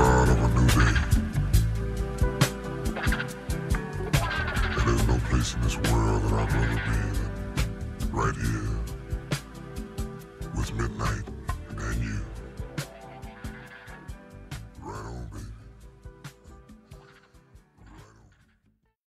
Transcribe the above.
dawn of a new day. And there's no place in this world that I'd rather be than right here with midnight.